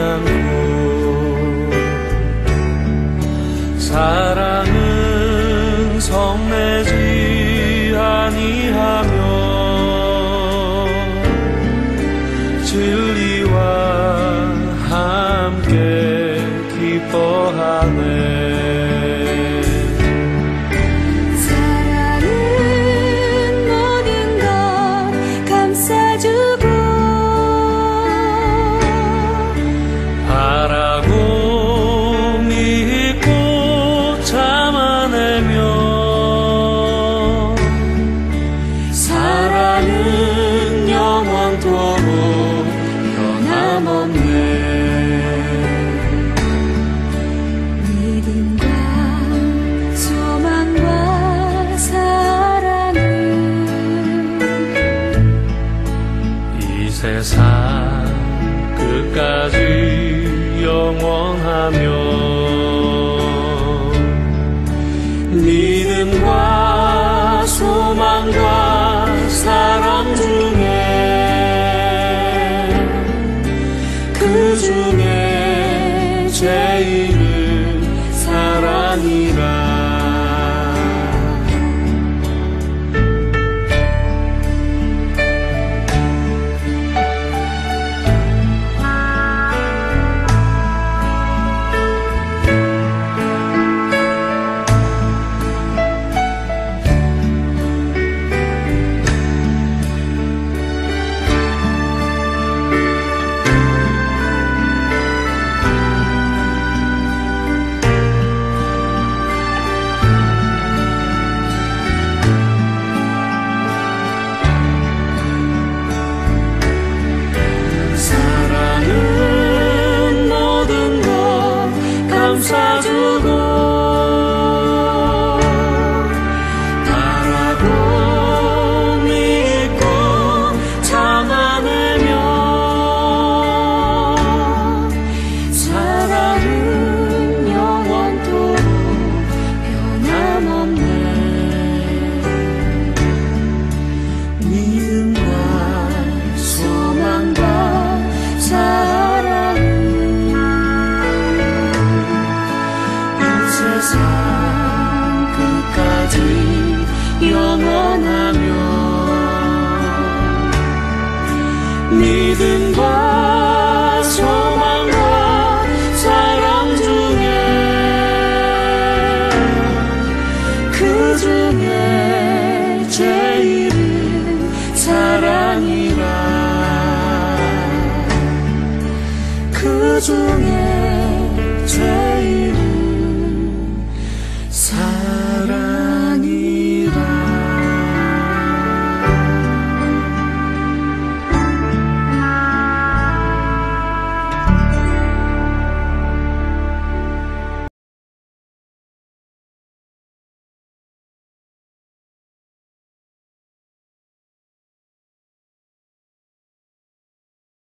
않고 사랑은 성내지 아니하며 진리와 함께 기뻐하네 세상 끝까지 영원하며 믿음과 소망과 사랑 중에 그 중에 제일은 사랑이라 믿음과 소망과 사랑 중에 그 중에 제일은 사랑이라. 그 중에